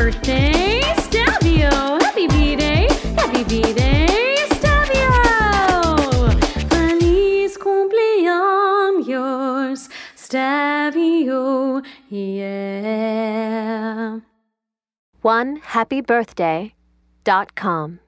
birthday, Stabio! Happy B-Day! Happy B-Day, Stabio! Feliz cumpleaños, Stabio, yeah. One happy birthday dot com.